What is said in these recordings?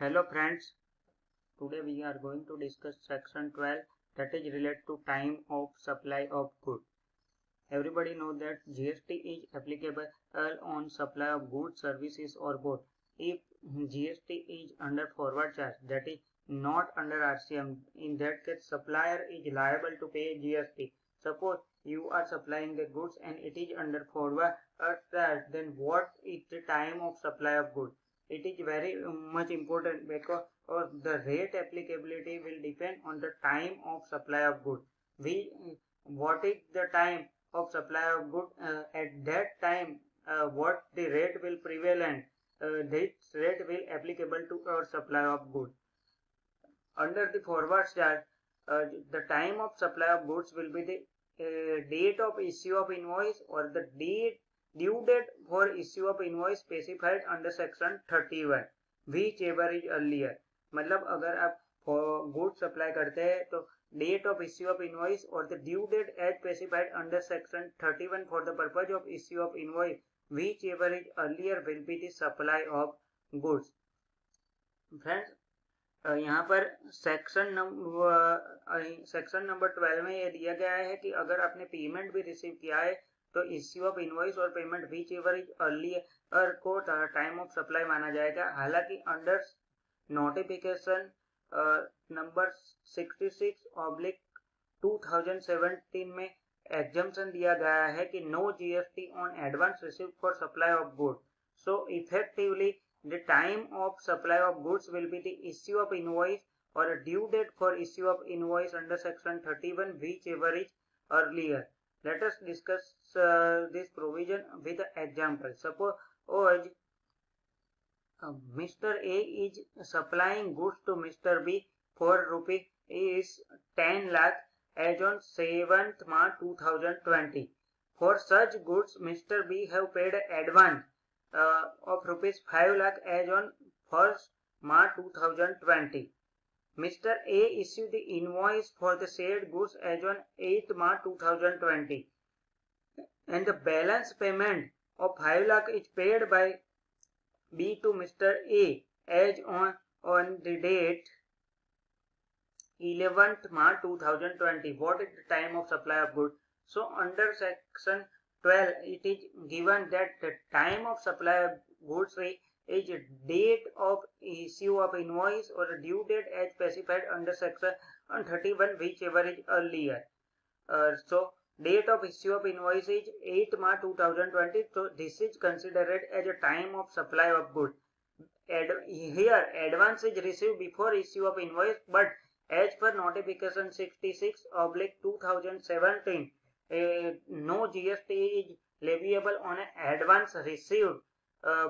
Hello friends, today we are going to discuss section 12 that is related to time of supply of goods. Everybody know that GST is applicable on supply of goods, services or both. If GST is under forward charge that is not under RCM, in that case supplier is liable to pay GST. Suppose you are supplying the goods and it is under forward uh, charge, then what is the time of supply of goods? It is very much important because the rate applicability will depend on the time of supply of good. We what is the time of supply of good? Uh, at that time uh, what the rate will prevalent uh, this rate will applicable to our supply of good. Under the forward charge uh, the time of supply of goods will be the uh, date of issue of invoice or the date due date for issue of invoice specified under section 31 whichever is earlier. मतलब अगर आप good supply करते हैं तो date of issue of invoice और the due date as specified under section 31 for the purpose of issue of invoice whichever is earlier will be the supply of goods. Friends यहाँ पर section number section number 12 में ये दिया गया है कि अगर आपने पेमेंट भी रिसीव किया है तो इश्यू ऑफ़ इनवॉइस और payment whichever is earlier को टाइम ऑफ़ सप्लाई माना जाएगा। हालाँकि अंडर नोटिफिकेशन नंबर 66 ऑब्लिक 2017 में एग्जाम्पन दिया गया है कि no GST on advance receive for supply of good so effectively the time of supply of goods will be the issue of invoice or due date for issue of invoice under section 31 whichever is earlier. Let us discuss uh, this provision with example. Suppose uh, mr a is supplying goods to mr b for rupee is 10 lakh as on 7th march 2020 for such goods mr b have paid advance uh, of rupees 5 lakh as on 1st march 2020 Mr. A issued the invoice for the said goods as on 8 March 2020 and the balance payment of 5 lakh is paid by B to Mr. A as on, on the date 11th March 2020. What is the time of supply of goods? So under section 12 it is given that the time of supply of goods is date of issue of invoice or due date as specified under section 31 whichever is earlier. Uh, so date of issue of invoice is 8 March 2020 so this is considered as a time of supply of goods. Ad here advance is received before issue of invoice but as per notification 66 oblique 2017 uh, no GST is leviable on an advance received uh,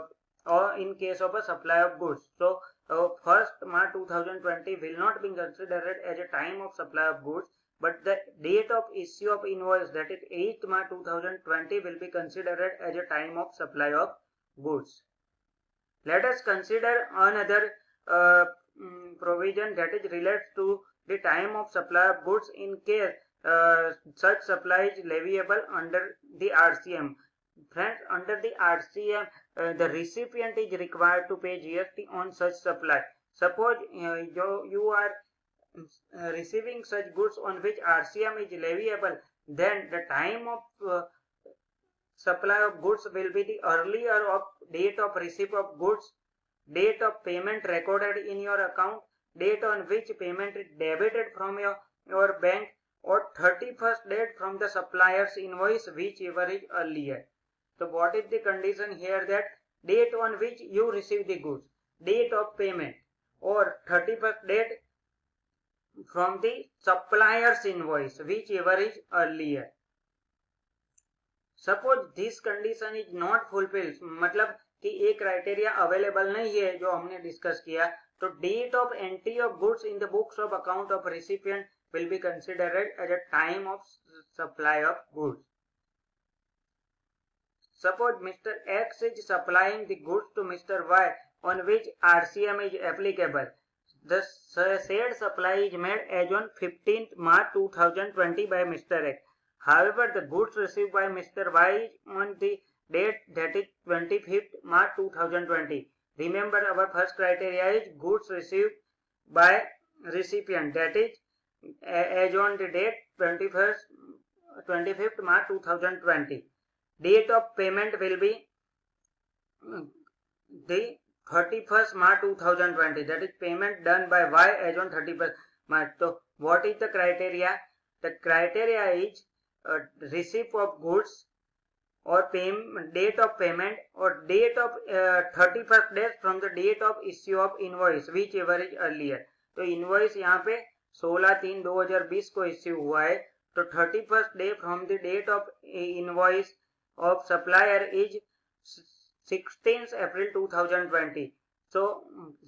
or in case of a supply of goods. So, uh, first March 2020 will not be considered as a time of supply of goods, but the date of issue of invoice that is 8th March 2020 will be considered as a time of supply of goods. Let us consider another uh, provision that is related to the time of supply of goods in case uh, such supply is leviable under the RCM. Friends, under the RCM, uh, the recipient is required to pay GST on such supply. Suppose uh, you, you are uh, receiving such goods on which RCM is leviable, then the time of supply of goods will be the earlier of date of receipt of goods, date of payment recorded in your account, date on which payment is debited from your, your bank, or 31st date from the supplier's invoice, whichever is earlier. So what is the condition here that date on which you receive the goods, date of payment or 31st date from the supplier's invoice, whichever is earlier. Suppose this condition is not fulfilled, मतलब कि ये criteria available नहीं है जो हमने discuss किया तो date of entry of goods in the books of account of recipient will be considered as a time of supply of goods. Suppose Mr. X is supplying the goods to Mr. Y on which RCM is applicable. The said supply is made as on 15th March 2020 by Mr. X. However, the goods received by Mr. Y is on the date that is 25th March 2020. Remember our first criteria is goods received by recipient that is as on the date 21st 25th March 2020. Date of payment will be the 31st March 2020 that is payment done by Y as on 31st March. So what is the criteria? The criteria is uh, receipt of goods or payment date of payment or date of uh, 31st days from the date of issue of invoice whichever is earlier. तो invoice यहाँ पे 16 तीन 2020 को issue हुआ है तो 31st day from the date of invoice of supplier is 16th April 2020. So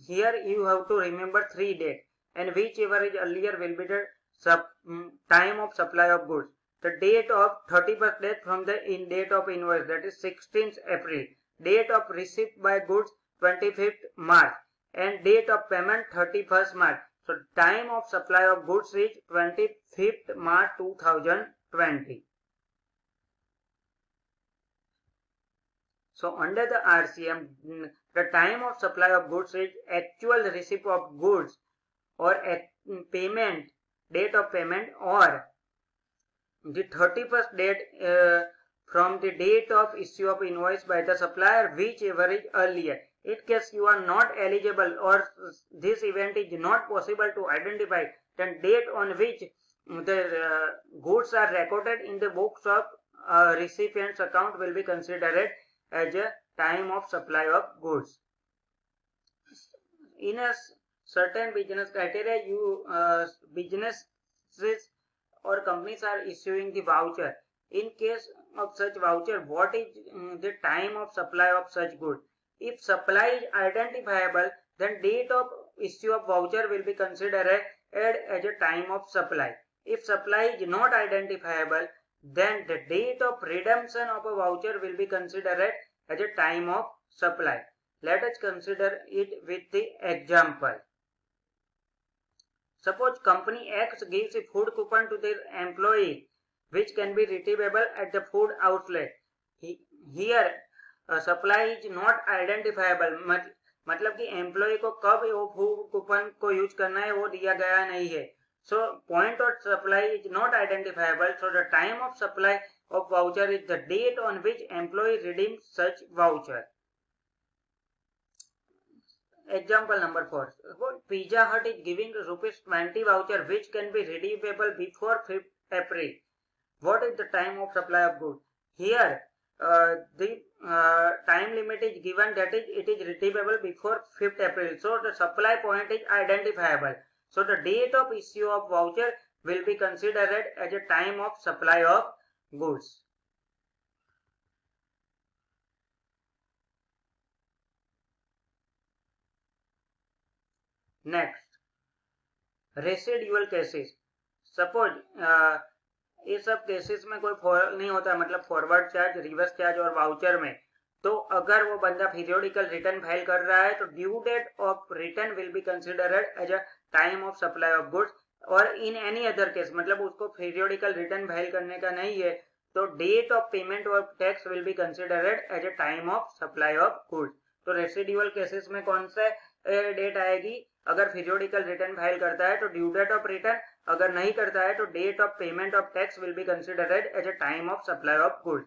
here you have to remember three dates and whichever is earlier will be the sub, mm, time of supply of goods. The date of 31st date from the in date of invoice that is 16th April. Date of receipt by goods 25th March and date of payment 31st March. So time of supply of goods is 25th March 2020. So under the RCM, the time of supply of goods is actual receipt of goods or payment, date of payment or the 31st date uh, from the date of issue of invoice by the supplier whichever is earlier. In case you are not eligible or this event is not possible to identify then date on which the uh, goods are recorded in the books of uh, recipient's account will be considered as a time of supply of goods. In a certain business criteria, you uh, businesses or companies are issuing the voucher. In case of such voucher, what is um, the time of supply of such good? If supply is identifiable, then date of issue of voucher will be considered as a time of supply. If supply is not identifiable, then the date of redemption of a voucher will be considered as a time of supply. Let us consider it with the example. Suppose company X gives a food coupon to their employee which can be retrievable at the food outlet. Here uh, supply is not identifiable. मतलब कि employ को कब वो food coupon को use करना है वो दिया गया नहीं है So point of supply is not identifiable. So the time of supply of voucher is the date on which employee redeems such voucher. Example number 4. Pizza Hut is giving rupees 20 voucher which can be redeemable before 5th April. What is the time of supply of goods? Here uh, the uh, time limit is given that is it is redeemable before 5th April. So the supply point is identifiable. So the date of issue of voucher will be considered as a time of supply of goods. Next, residual cases. Suppose uh, ये सब cases में कोई नहीं होता मतलब forward charge reverse charge और voucher में तो अगर वो बंदा पीरियोडिकल रिटर्न फ़ाइल कर रहा है तो due date of return will be considered as a time of supply of goods और इन एनी अदर केस मतलब उसको पीरियोडिकल रिटर्न फ़ाइल करने का नहीं है तो date of payment of tax will be considered as a time of supply of goods तो residual cases में कौन सा डेट आएगी? अगर पीरियोडिकल रिटर्न फ़ाइल करता है तो ड्यू डेट ऑफ़ रिटर्न अगर नहीं करता है तो date of payment of tax will be considered as a time of supply of goods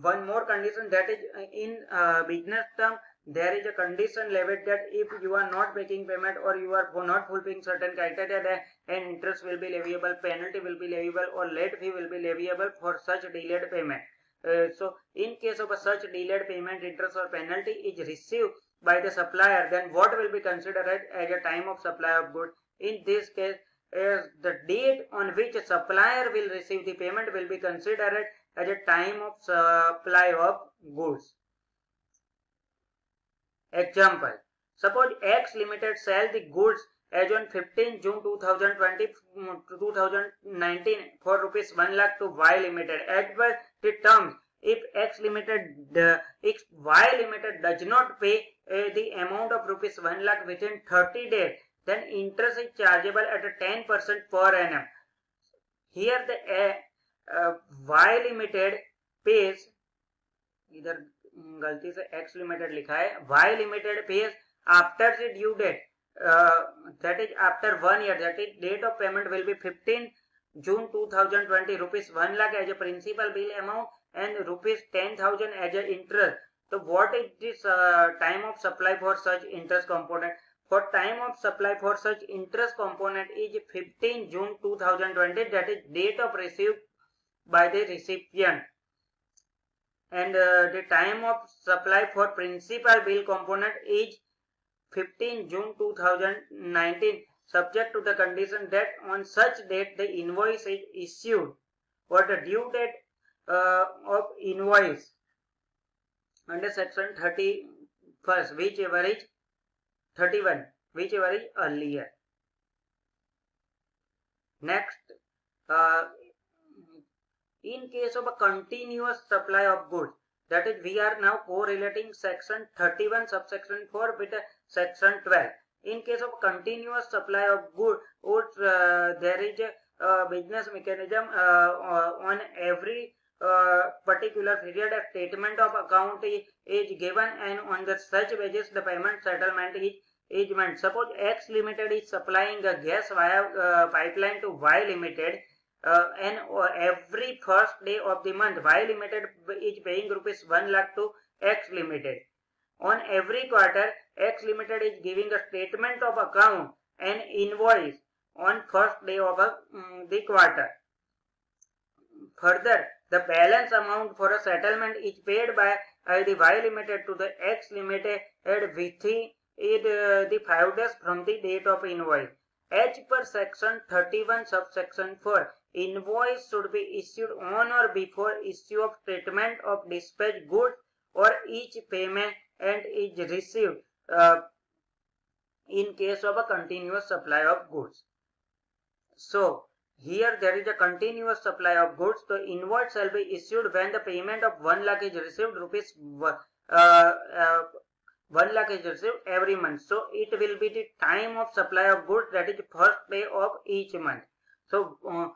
one more condition that is uh, in uh, business term there is a condition levied that if you are not making payment or you are not fulfilling certain criteria then an interest will be leviable penalty will be leviable or late fee will be leviable for such delayed payment. Uh, so in case of a such delayed payment interest or penalty is received by the supplier then what will be considered as a time of supply of goods? In this case uh, the date on which a supplier will receive the payment will be considered at a time of supply of goods. Example. Suppose X Limited sell the goods as on 15 June 2020 2019 for rupees 1 lakh to Y Limited. Per the terms, if X Limited uh, if Y Limited does not pay uh, the amount of rupees 1 lakh within 30 days, then interest is chargeable at a 10% per annum. Here the Y limited page इधर गलती से X limited लिखा है Y limited page after the due date that is after one year that is date of payment will be fifteen June two thousand twenty rupees one lakh as a principal bill amount and rupees ten thousand as a interest तो what is this time of supply for such interest component for time of supply for such interest component is fifteen June two thousand twenty that is date of receipt by the recipient. And uh, the time of supply for principal bill component is 15 June 2019 subject to the condition that on such date the invoice is issued or the due date uh, of invoice under section 31st whichever is 31 whichever is earlier next uh, in case of a continuous supply of goods that is we are now correlating section 31 subsection 4 with section 12 in case of continuous supply of goods uh, there is a uh, business mechanism uh, on every uh, particular period a statement of account is, is given and on the such basis the payment settlement is is meant suppose x limited is supplying a gas via uh, pipeline to y limited uh, and uh, every first day of the month Y Limited is paying rupees 1 lakh to X Limited. On every quarter, X Limited is giving a statement of account and invoice on first day of a, um, the quarter. Further, the balance amount for a settlement is paid by uh, the Y Limited to the X Limited within uh, the five days from the date of invoice. As per section 31 subsection 4, invoice should be issued on or before issue of treatment of dispatch goods or each payment and is received uh, in case of a continuous supply of goods. So, here there is a continuous supply of goods. The invoice shall be issued when the payment of 1 lakh is received rupees uh, uh, 1 lakh is received every month. So, it will be the time of supply of goods that is first day of each month. So, uh,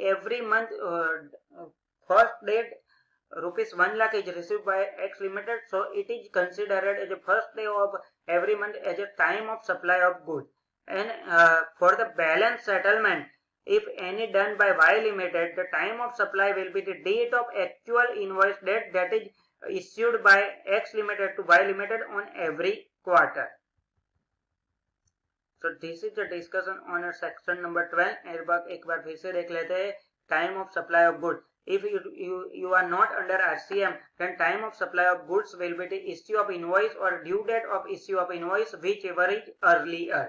every month uh, first date rupees 1 lakh is received by X Limited. So it is considered as a first day of every month as a time of supply of goods. And uh, for the balance settlement, if any done by Y Limited, the time of supply will be the date of actual invoice date that is issued by X Limited to Y Limited on every quarter. तो this is the discussion on section number twelve एक बार एक बार फिर से देख लेते हैं time of supply of good if you, you you are not under RCM then time of supply of goods will be the issue of invoice or due date of issue of invoice whichever is earlier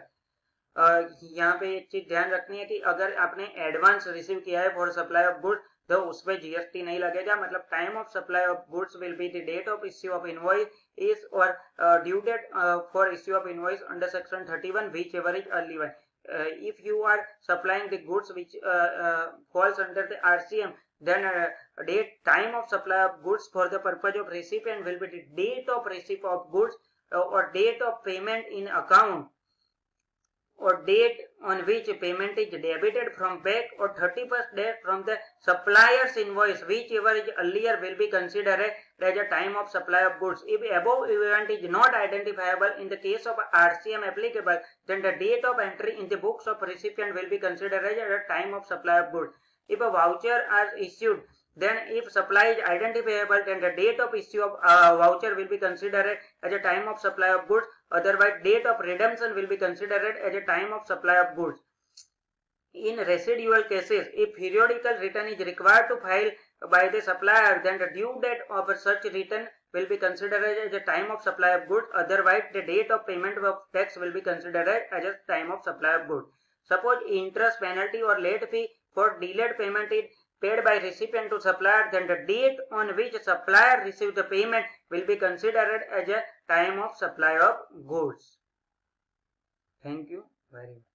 uh, यहाँ पे एक चीज़ ध्यान रखनी है कि अगर आपने advance receive किया है फॉर सप्लाई ऑफ़ गुड्स तो उसमें जीएसटी नहीं लगेगा। मतलब time of supply of goods will be the date of issue of invoice is और due date for issue of invoice under section 31 one ever is early one if you are supplying the goods which falls under the RCM then date time of supply of goods for the purpose of receipt and will be the date of receipt of goods और date of payment in account or date on which payment is debited from back or 31st date from the supplier's invoice whichever is earlier will be considered as a time of supply of goods. If above event is not identifiable in the case of RCM applicable then the date of entry in the books of recipient will be considered as a time of supply of goods. If a voucher is issued then if supply is identifiable then the date of issue of uh, voucher will be considered as a time of supply of goods. Otherwise date of redemption will be considered as a time of supply of goods. In residual cases if periodical return is required to file by the supplier then the due date of such return will be considered as a time of supply of goods. Otherwise the date of payment of tax will be considered as a time of supply of goods. Suppose interest penalty or late fee for delayed payment is paid by recipient to supplier, then the date on which supplier received the payment will be considered as a time of supply of goods. Thank you very much.